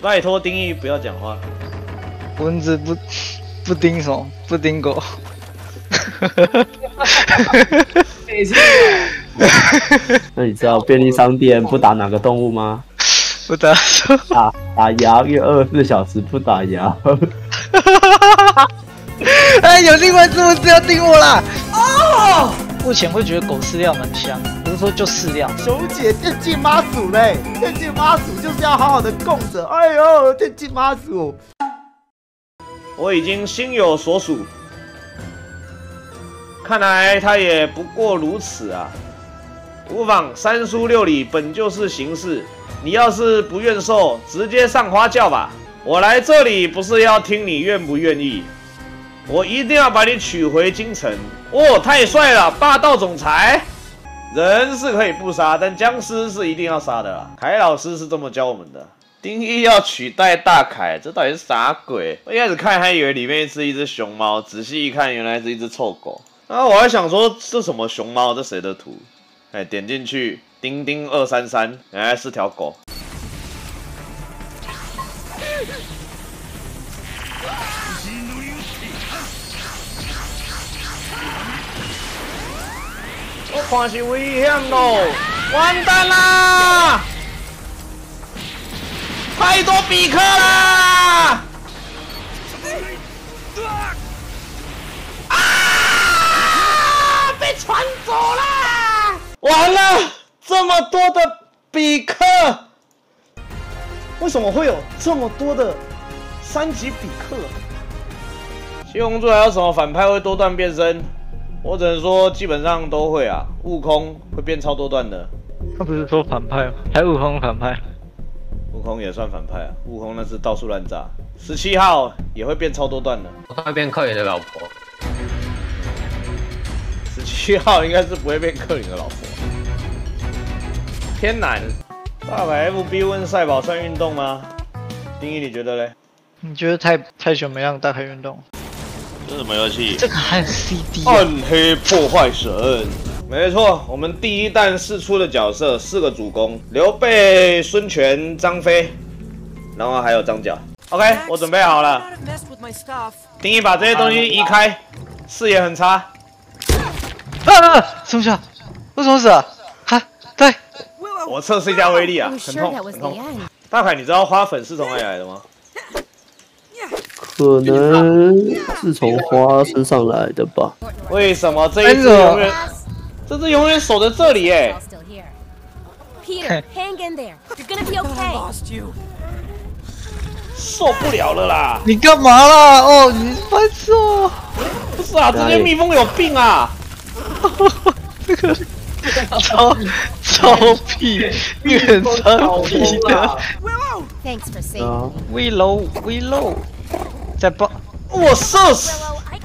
拜托丁义不要讲话。蚊子不不叮什么？不叮狗。那你知道便利商店不打哪个动物吗？不打。打打烊，因为二十四小时不打烊。哎，有另外一只蚊子要叮我啦！哦，目前会觉得狗饲料蛮香，不是说就饲料。熊姐，电竞妈祖嘞，电竞妈祖就是要好好的供着。哎呦，电竞妈祖，我已经心有所属。看来他也不过如此啊。无妨，三书六礼本就是形式，你要是不愿受，直接上花轿吧。我来这里不是要听你愿不愿意。我一定要把你娶回京城哦！太帅了，霸道总裁。人是可以不杀，但僵尸是一定要杀的啦。凯老师是这么教我们的。丁一要取代大凯，这到底是啥鬼？我一开始看还以为里面是一只熊猫，仔细一看原来是一只臭狗。啊，我还想说这什么熊猫？这谁的图？哎，点进去，丁丁二三三，原来是条狗。看是危险喽，完蛋啦！太多比克啦！啊！被传走啦！完了，这么多的比克，为什么会有这么多的三级比克？七龙珠还有什么反派会多段变身？我只能说，基本上都会啊。悟空会变超多段的。他不是说反派吗？还悟空反派？悟空也算反派啊。悟空那是到处乱炸。十七号也会变超多段的。他会变克林的老婆。十七号应该是不会变克林的老婆。偏难。大白 FB 问赛宝算运动吗？丁一，你觉得嘞？你觉得太太久没让大牌运动？这什么游戏？这个还有 CD。暗黑破坏神，没错，我们第一弹试出的角色四个主攻：刘备、孙权、张飞，然后还有张角。OK，我准备好了。丁一把这些东西移开，视野很差。啊！什么事？为什么死？啊？对，我测试一下威力啊，很痛，很痛。大凯，你知道花粉是从哪里来的吗？可能是从花身上来的吧？为什么这一只永远，这只永远守在这里？哎，受不了了啦！你干嘛啦？哦，你白痴哦！不是啊，这些蜜蜂有病啊！这个超超屁，远超屁的。We low, we low. 在爆！我射死！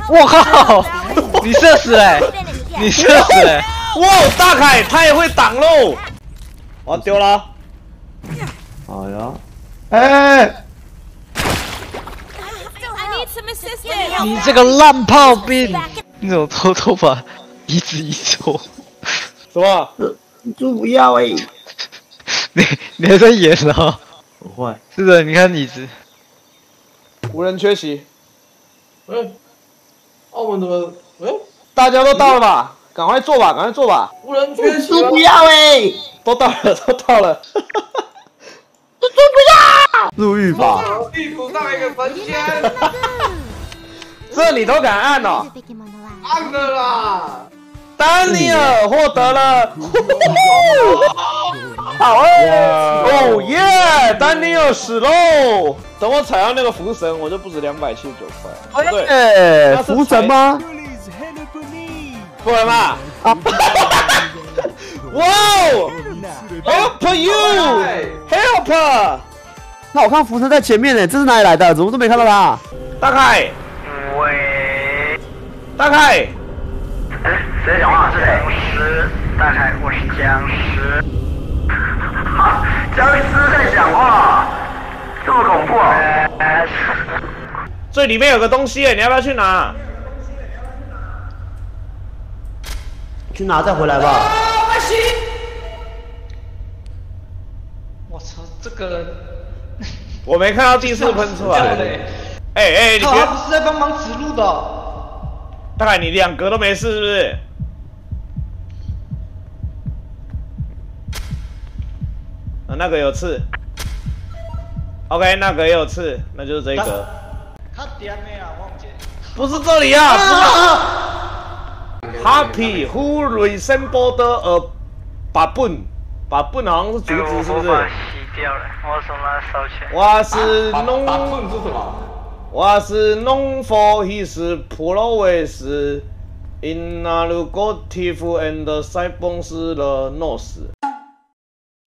我靠！你射死哎！你射死哎！哇，大凯他也会挡喽！我丢了！好呀！哎！你这个烂炮兵！你怎么偷偷把椅子移走？什么？猪不要哎！你你还在演呢？不会。是的，你看椅子。无人缺席。哎，澳门怎么？哎，大家都到了吧？赶快坐吧，赶快坐吧。无人缺席。都不要哎！都到了，都到了。猪不要！入狱吧。地图上一个神仙。这你都敢按哦？按了啦。丹尼尔获得了。好哎！哦耶！丹尼尔死喽！等我踩到那个福神，我就不止两百七十九块。对，福神吗？不然嘛！啊！哇哦！Help you！Help！那我看福神在前面呢，这是哪里来的？怎么都没看到他？大凯。喂。大凯。哎，谁讲话？是谁？僵尸大凯，我是僵尸。僵尸在讲话，这么恐怖啊！这里面有个东西，你要不要去拿？去拿再回来吧。我操，这个人我没看到第四喷出来。哎哎，你他别，不是在帮忙指路的。大概你两格都没事是不是？啊，那个有刺。OK，那个也有刺，那就是这一格。他点没啊，忘记。不是这里啊！Happy who resembled a baboon，baboon 好像是竹哎子，是不是？我把它洗掉了，我从那烧起来。我是打弄，打盾是什么？我是弄 for his prowess in narrative and cybones the nose。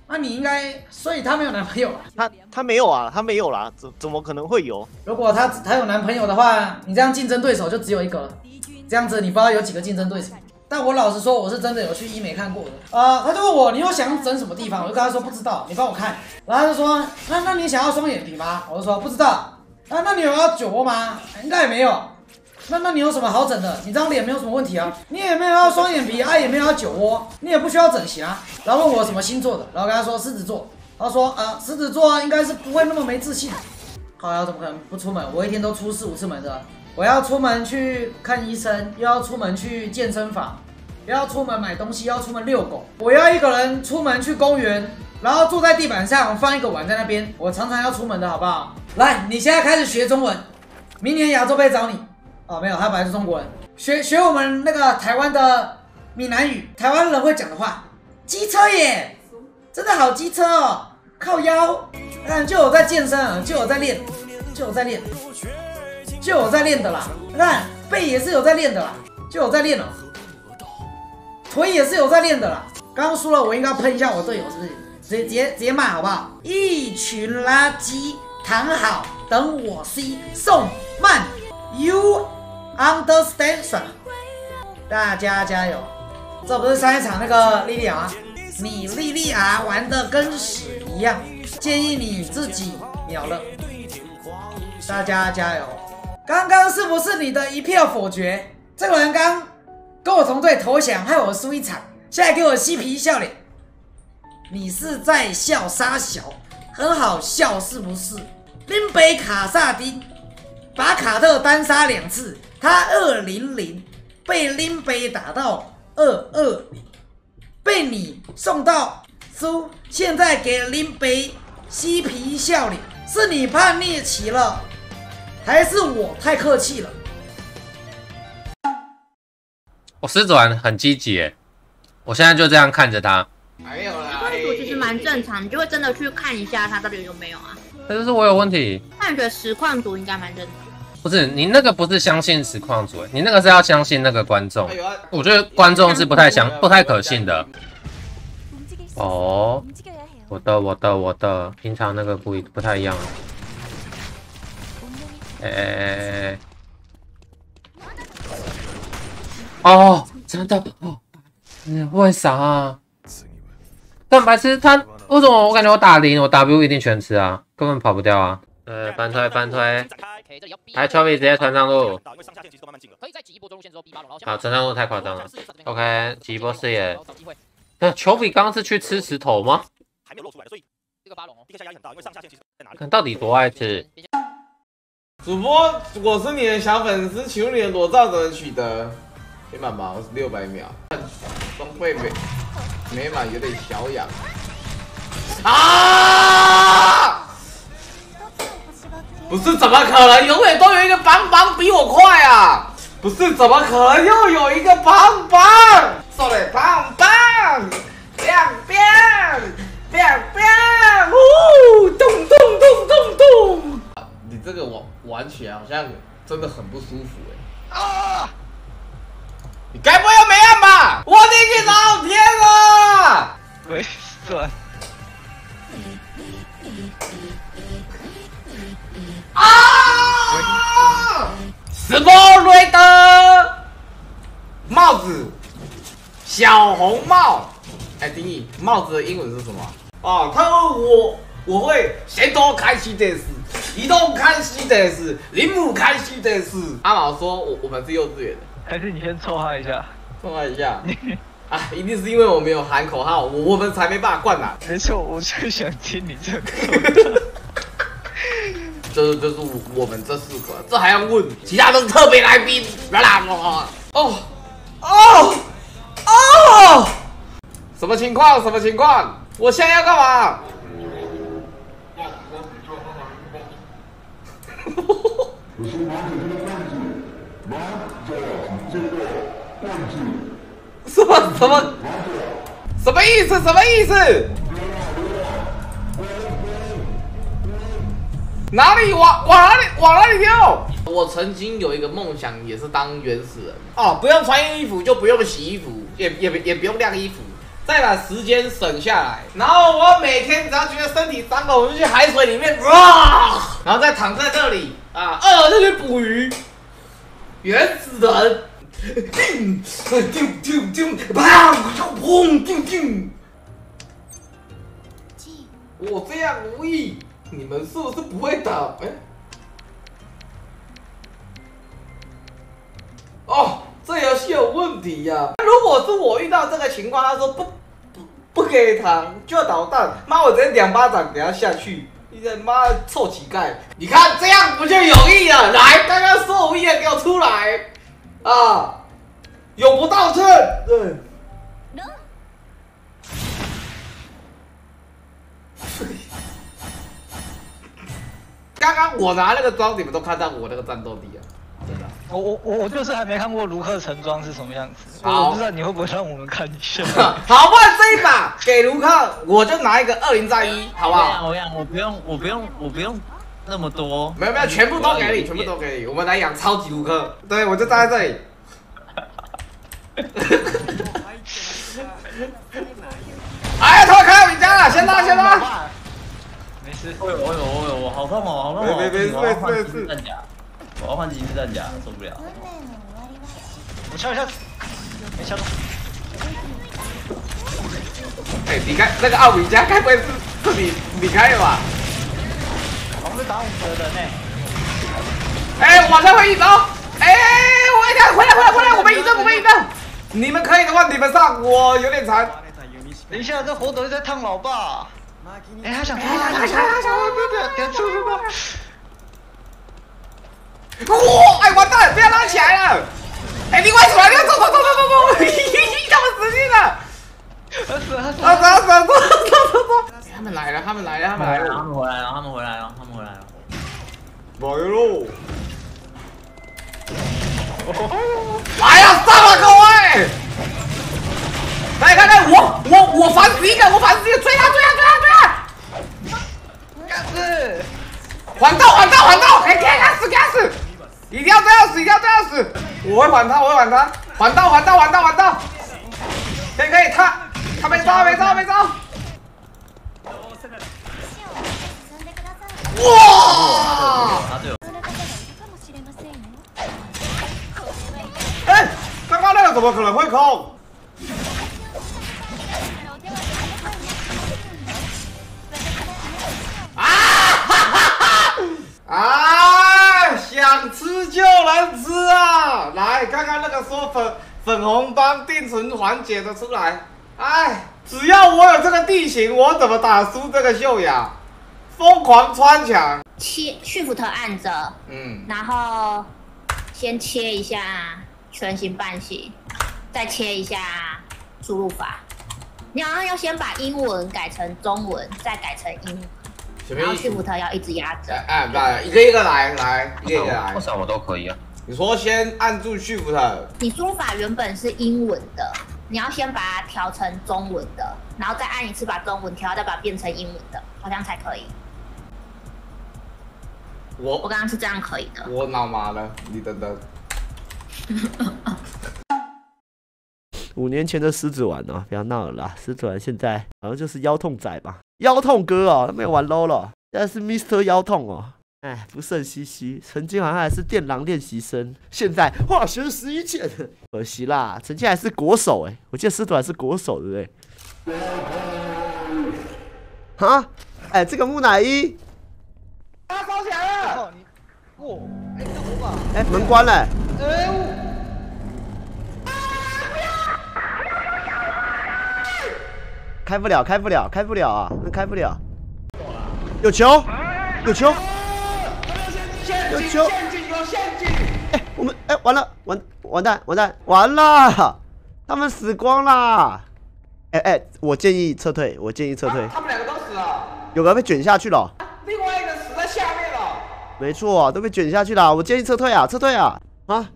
那你应该，所以她没有男朋友啊。他他没有啊，他没有啦，怎怎么可能会有？如果她她有男朋友的话，你这样竞争对手就只有一个了。这样子你不知道有几个竞争对手。但我老实说，我是真的有去医美看过的。呃，他就问我你又想整什么地方，我就跟他说不知道，你帮我看。然后他就说那那你想要双眼皮吗？我就说不知道。啊那你有要酒窝吗？应该也没有。那那你有什么好整的？你这张脸没有什么问题啊，你也没有要双眼皮，啊也没有要酒窝，你也不需要整形啊。然后问我什么星座的，然后跟他说狮子座，他说呃狮子座应该是不会那么没自信。好呀，怎么可能不出门？我一天都出四五次门的。我要出门去看医生，又要出门去健身房，又要出门买东西，又要出门遛狗。我要一个人出门去公园，然后坐在地板上放一个碗在那边。我常常要出门的好不好？来，你现在开始学中文，明年亚洲杯找你。哦，没有，他本来是中国人，学学我们那个台湾的闽南语，台湾人会讲的话。机车耶，真的好机车哦，靠腰。嗯，就我在健身，就我在练，就我在练。就我在练的啦，你看背也是有在练的啦，就有在练了，腿也是有在练的啦。刚刚输了，我应该喷一下我队友，是不是？直接直接直接骂好不好？一群垃圾，躺好，等我 C 送慢，You understand？大家加油！这不是上一场那个莉莉娅吗？你莉莉娅玩的跟屎一样，建议你自己秒了。大家加油！刚刚是不是你的一票否决？这个人刚跟我同队投降，害我输一场，现在给我嬉皮笑脸，你是在笑沙小？很好笑是不是？林北卡萨丁把卡特单杀两次，他二零零被林北打到二二零，被你送到输，现在给林北嬉皮笑脸，是你叛逆期了。还是我太客气了。我狮子丸很积极耶，我现在就这样看着他。没有啦，关注其实蛮正常，你就会真的去看一下他到底有没有啊。这就是我有问题，那你觉得实况组应该蛮正常？不是你那个不是相信实况组耶，你那个是要相信那个观众哎。啊我觉得观众是不太相不太可信的。哦，我的我的我的，平常那个不一不太一样。哎哎哎哎！哦，真的哦，嗯，为啥啊？但白痴他为什么我感觉我打零，我 W 一定全吃啊，根本跑不掉啊。呃，翻推翻推，来 c h o b 直接传上路。好，传上路太夸张了。OK，挤一波视野。那球比刚刚是去吃石头吗？还没有露出来，所以这个巴龙地下压力很大，因为上下线其实在哪里看到底多爱吃？主播，我是你的小粉丝，请问你的裸照怎么取得？没满吧，我是六百秒。装备没没满，有点小痒。啊！不是，怎么可能？永远都有一个邦邦比我快啊！不是，怎么可能又有一个邦邦？送嘞，邦邦，亮亮亮亮，呜，咚咚咚咚咚。你这个玩玩起来好像真的很不舒服哎。红帽。哎，丁义，帽子的英文是什么？啊，他问我我会先多开心的事，移动开心的事，铃木开心的事。阿毛说我我们是幼稚园的，还是你先凑他一下。送他一下。啊，一定是因为我没有喊口号，我我们才没办法灌篮。没错，我就想听你这样说。这这是我们这四个，这还要问？其他都是特别来宾。啦啦哦哦哦哦！什么情况？什么情况？我现在要干嘛？什么什么什么意思？什么意思？哪里往往哪里往哪里跳？我曾经有一个梦想，也是当原始人哦，不用穿衣服，就不用洗衣服，也也也不用晾衣服，再把时间省下来。然后我每天只要觉得身体脏了，我就去海水里面哇，然后再躺在这里啊，饿了就去捕鱼。原始人，叮，叮叮叮，砰，砰，叮叮。我这样无意。你们是不是不会打？哎，哦，这游戏有问题呀！如果是我遇到这个情况，他说不不不给糖就要捣蛋，妈，我直接两巴掌给他下去！你这妈臭乞丐！你看这样不就有意了？来，刚刚说无意的给我出来啊！永不道歉。对。刚刚我拿那个装，你们都看到我那个战斗力啊！真的，我我我我就是还没看过卢克成装是什么样子，我不知道你会不会让我们看一下。好，不然这一把给卢克，我就拿一个二零战一，好不好？我养，我不用，我不用，我不用那么多。没有没有，全部都给你，全部都给你。我们来养超级卢克，对我就站在这里。哎呀，他们开到你家了，先拉，先拉。哎呦哎呦哎呦，好痛哦，好痛哦！别别别别别！战甲，我要换极致战甲，受不了。我敲一下，没敲到。哎，你开那个奥米加，该不会是是你你开的吧？我们打五折的呢。哎，晚上回一刀。哎，我一下回来回来回来，我们一阵我们一阵。你们可以的话，你们上，我有点残。等一下，这火腿在烫老爸。哎，他想，他想，他想，他想，别别别，出出吧！哇，哎，完蛋，被他拉起来了！哎，你为什么？你要走走走走走走！他们死定了！死死死！走走走走走！他们来了，他们来了，他们来了，他们回来了，他们回来了，他们回来了！来喽！来呀，上了各位！来看看我我我反死一个，我反死一个，追他追他！干死！缓道缓道缓道！哎，给他死给他死！一定要这样死，一定要这样死！我会缓他，我会缓他！缓道缓道缓道缓道！可以可以，他他没招没招没招！哇！哎，刚刚那个怎么可能会空？粉粉红帮定存环节的出来。哎，只要我有这个地形，我怎么打输这个秀雅？疯狂穿墙，切去福特按着，嗯，然后先切一下全形半形，再切一下输入法。你好像要先把英文改成中文，再改成英。然后去福特要一直压着，哎，对，一个一个来，来，一个一个来，为啥我都可以啊？你说先按住去服它，你输入法原本是英文的，你要先把它调成中文的，然后再按一次把中文调，再把它变成英文的，好像才可以。我我刚刚是这样可以的。我脑麻了，你等等。五年前的狮子丸哦，不要闹了啦！狮子丸现在好像就是腰痛仔吧？腰痛哥哦，他没有玩 low 了，现在是 Mister 腰痛哦。哎，不胜唏嘘，曾经好像还是电狼练习生，现在化学十一剑，可惜啦。曾经还是国手哎，我记得师徒还是国手，对不对？哈？哎，这个木乃伊，他烧起来了！哇，哎，这火把，哎，门关了。哎。开不了，开不了，开不了啊！那开不了。有球，有球。有球！陷阱有陷阱！哎，我们哎，完了，完完蛋完蛋完了，他们死光啦！哎哎，我建议撤退，我建议撤退。他们两个都死了，有个被卷下去了，另外一个死在下面了。没错，都被卷下去了，我建议撤退啊，撤退啊！啊？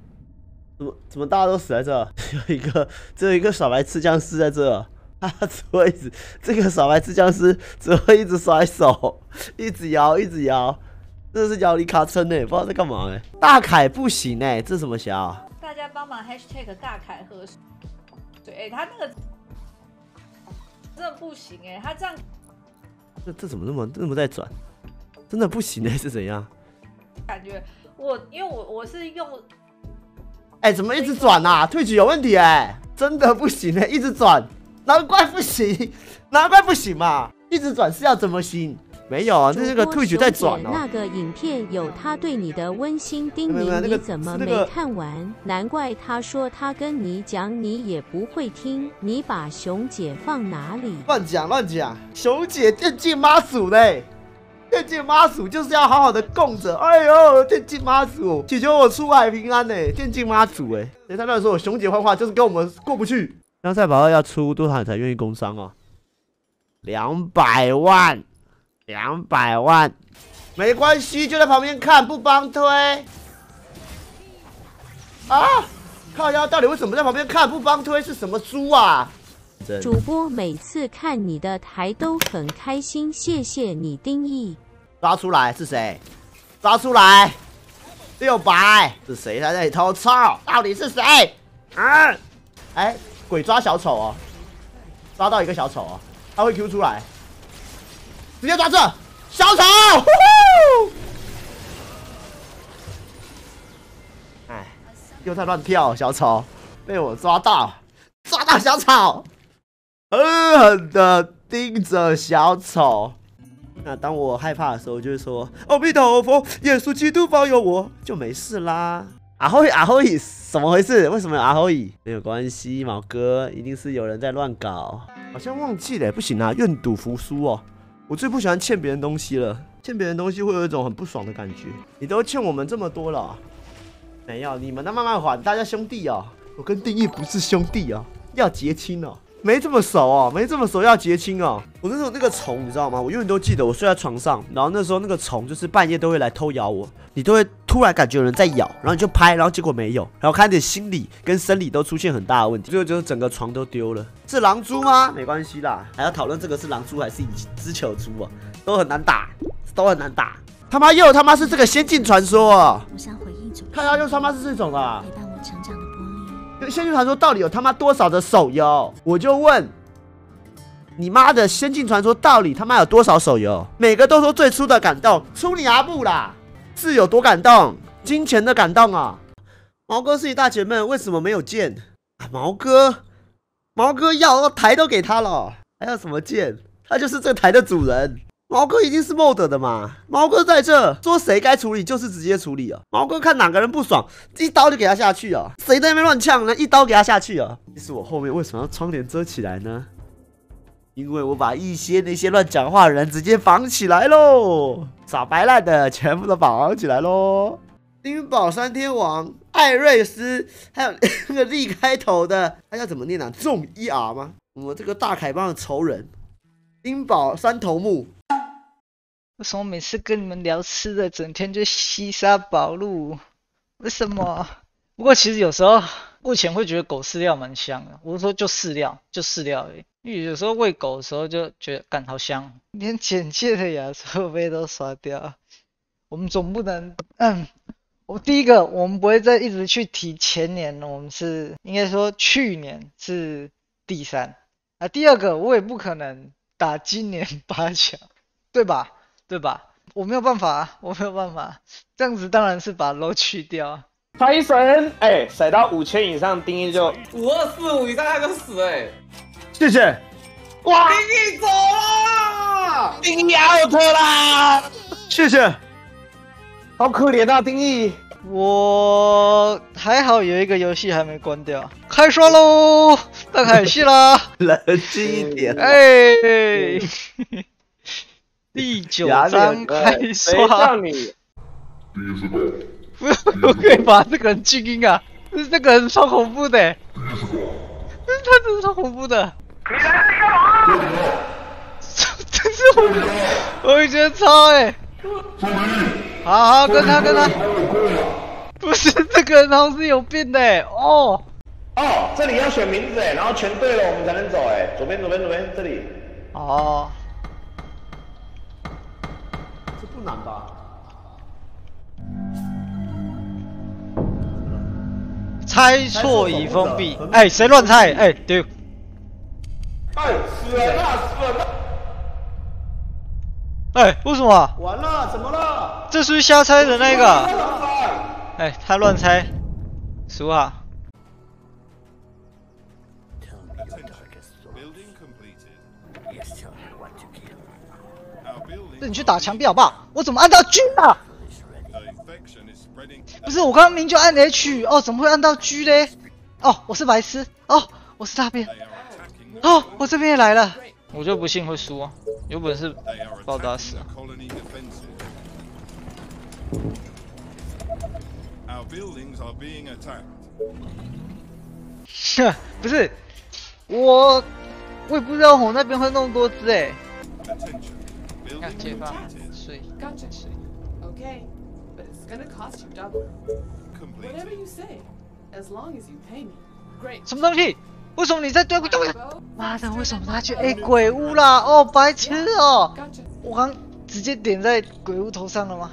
怎么怎么大家都死在这？有一个只有一个小白痴僵尸在这。他 只会一直，这个小白痴僵尸只会一直甩手，一直摇，一直摇，真的是摇力卡车呢，不知道在干嘛哎。大凯不行哎，这什么侠？大家帮忙 hashtag 大凯喝水。对，哎，他那个真的不行哎，他这样，这这怎么那么那么在转？真的不行哎，是怎样？感觉我因为我我是用，哎，怎么一直转呐？退局有问题哎，真的不行哎，一直转。难怪不行，难怪不行嘛！一直转是要怎么行？没有啊，那那个退局在转哦。那个影片有他对你的温馨叮咛，你怎么没看完？难怪他说他跟你讲，你也不会听。你把熊姐放哪里？乱讲乱讲！熊姐电竞妈祖嘞，电竞妈祖就是要好好的供着。哎呦，电竞妈祖祈求我出海平安呢！电竞妈祖哎，人家乱说我熊姐坏话，就是跟我们过不去。香菜宝二要出多少才愿意工伤啊？两百万，两百万，没关系，就在旁边看，不帮推。啊！靠腰到底为什么在旁边看不帮推？是什么猪啊？主播每次看你的台都很开心，谢谢你定义。抓出来是谁？抓出来！六百是谁在那里偷操？到底是谁？啊！哎。鬼抓小丑哦，抓到一个小丑哦，他会 Q 出来，直接抓这小丑。哎，又在乱跳，小丑被我抓到，抓到小丑，狠狠的盯着小丑。那当我害怕的时候，就会说阿弥陀佛，耶稣基督保佑我，就没事啦。阿辉阿辉，怎么回事？为什么有阿辉？没有关系，毛哥，一定是有人在乱搞。好像忘记了，不行啊，愿赌服输哦。我最不喜欢欠别人东西了，欠别人东西会有一种很不爽的感觉。你都欠我们这么多了，没有，你们的慢慢还，大家兄弟啊。我跟定义不是兄弟啊，要结亲哦。没这么熟哦，没这么熟要结亲哦。我那时候那个虫，你知道吗？我永远都记得，我睡在床上，然后那时候那个虫就是半夜都会来偷咬我，你都会突然感觉有人在咬，然后你就拍，然后结果没有，然后看见心理跟生理都出现很大的问题，最后就是整个床都丢了。是狼蛛吗？没关系啦，还要讨论这个是狼蛛还是只球蛛啊？都很难打，都很难打。他妈又他妈是这个仙境传说啊！看到又他妈是这种啊！仙境传说到底有他妈多少的手游？我就问你妈的仙境传说到底他妈有多少手游？每个都说最初的感动，出你阿布啦！是有多感动？金钱的感动啊！毛哥是你大姐妹，为什么没有剑？啊毛哥，毛哥要台都给他了，还要什么剑？他就是这台的主人。毛哥一定是 mod 的嘛？毛哥在这说谁该处理就是直接处理啊！毛哥看哪个人不爽，一刀就给他下去啊！谁在那边乱呛呢？一刀给他下去啊！其实我后面为什么要窗帘遮起来呢？因为我把一些那些乱讲话的人直接绑起来喽，耍白烂的全部都绑起来喽！丁宝山天王、艾瑞斯，还有那个利开头的，他叫怎么念啊？重一 R 吗？我们这个大凯帮的仇人，丁宝山头目。为什么每次跟你们聊吃的，整天就西沙宝路？为什么？不过其实有时候目前会觉得狗饲料蛮香的。我是说就饲料，就饲料而已。因为有时候喂狗的时候就觉得干好香，连简介的亚设备都刷掉。我们总不能……嗯，我第一个，我们不会再一直去提前年了，我们是应该说去年是第三啊。第二个，我也不可能打今年八强，对吧？对吧？我没有办法，我没有办法，这样子当然是把 low 去掉。财神，哎，甩到五千以上，丁一就五二四五以上他就死哎。谢谢。哇，丁一走了，丁一 out 啦。谢谢。好可怜啊，丁一。我还好有一个游戏还没关掉，开刷喽，大开戏啦。冷静一点。哎。第九章开刷，不是，不可以把这个人静音啊！是这个人超恐怖的，他真是超恐怖的。你来这里干嘛？真是我，我也觉得超哎。好好跟他跟他。不是这个人好像是有病的哦。哦，这里要选名字哎，然后全对了我们才能走哎。左边左边左边这里。哦。这不难吧？猜错已封闭。哎，谁乱猜？哎，丢。哎，死人了，死人了！哎，为什么？完了，怎么了？这是瞎猜的那个。哎，他乱猜，输啊！那你去打墙壁好不好？我怎么按到 G 啊？不是，我刚刚明就按 H，哦，怎么会按到 G 嘞？哦，我是白痴，哦，我是大便，哦，我这边也来了，我就不信会输啊！有本事把我打死啊！不是，我我也不知道我那边会那么多只哎。看解放水水。Okay, but it's gonna cost you double. Whatever you say, as long as you pay me. Great. 什么东西？为什么你在对鬼对？妈的，为什么他去 A 鬼屋啦？哦，白痴哦！我刚直接点在鬼屋头上了吗？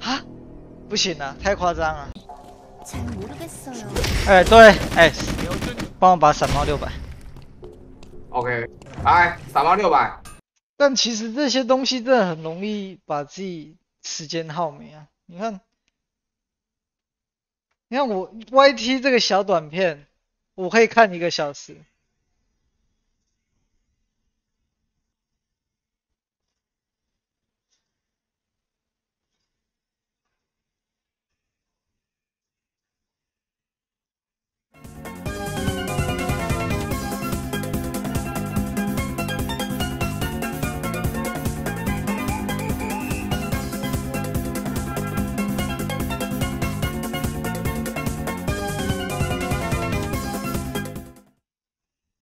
啊？不行啊，太夸张了。哎，对，哎，帮我把闪猫六百。OK，来，闪猫六百。但其实这些东西真的很容易把自己时间耗没啊！你看，你看我 YT 这个小短片，我可以看一个小时。